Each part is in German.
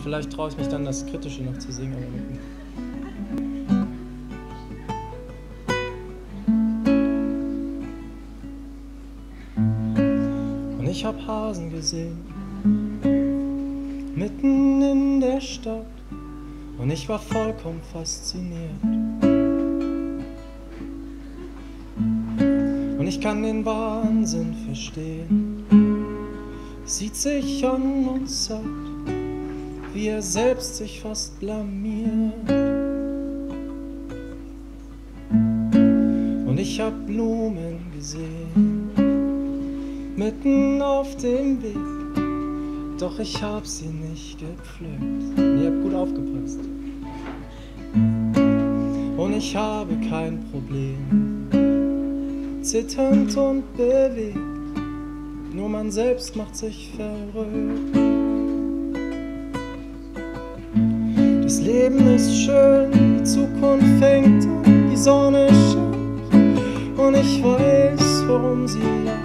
Und vielleicht traue ich mich dann, das Kritische noch zu singen. Und ich hab Hasen gesehen, mitten in der Stadt. Und ich war vollkommen fasziniert. Und ich kann den Wahnsinn verstehen. Sieht sich an und sagt, wie er selbst sich fast blamiert. Und ich hab Blumen gesehen, mitten auf dem Weg, doch ich hab sie nicht gepflückt. Ihr habt gut aufgepasst. Und ich habe kein Problem, zitternd und bewegt, nur man selbst macht sich verrückt. Das Leben ist schön, die Zukunft fängt an, die Sonne scheint. Und ich weiß, warum sie lacht.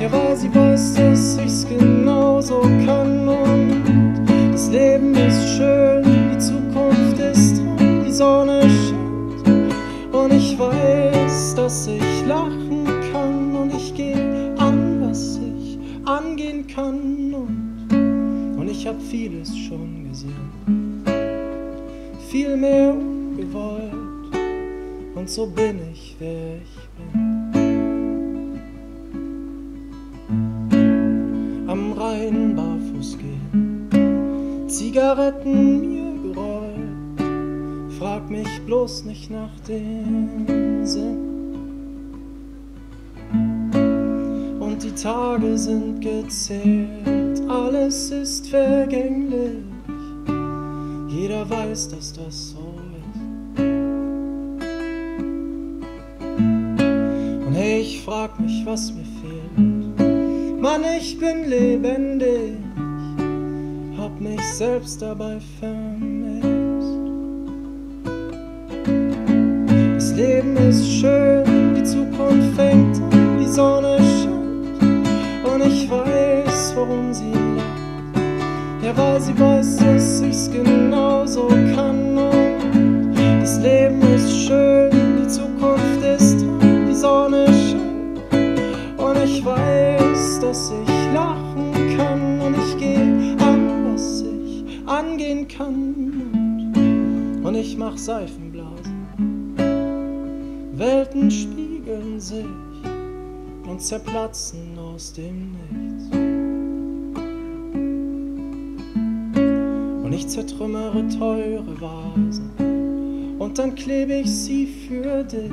Ja, weil sie weiß, dass ich's genauso kann. Und das Leben ist schön, die Zukunft ist dran, die Sonne scheint. Und ich weiß, dass ich lachen kann. Und ich gehe an, was ich angehen kann. Und, und ich hab vieles schon gesehen viel mehr gewollt und so bin ich, wer ich bin. Am Rhein barfuß gehen, Zigaretten mir gerollt, frag mich bloß nicht nach dem Sinn. Und die Tage sind gezählt, alles ist vergänglich. Jeder weiß, dass das so ist. Und hey, ich frag mich, was mir fehlt. Mann, ich bin lebendig, hab mich selbst dabei vermisst. Das Leben ist schön, die Zukunft fängt an, die Sonne scheint. Und ich weiß, warum sie lacht. Ja, weil sie weiß, ich weiß, dass ich lachen kann. Und ich geh an, was ich angehen kann. Und ich mach Seifenblasen. Welten spiegeln sich und zerplatzen aus dem Nichts. Und ich zertrümmere teure Vasen und dann klebe ich sie für dich,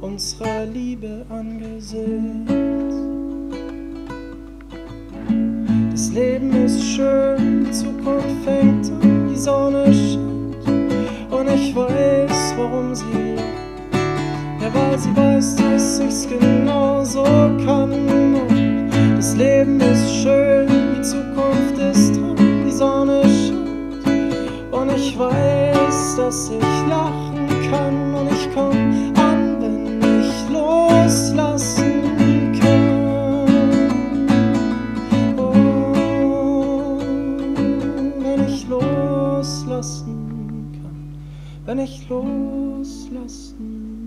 unserer Liebe angesichts. Das Leben ist schön, die Zukunft fängt an, die Sonne scheint und ich weiß, warum sie lacht. Ja, weil sie weiß, dass ich's genauso kann. Und das Leben ist schön, die Zukunft ist dran, die Sonne scheint. Und ich weiß, dass ich lachen kann. Und ich komm kann. Loslassen.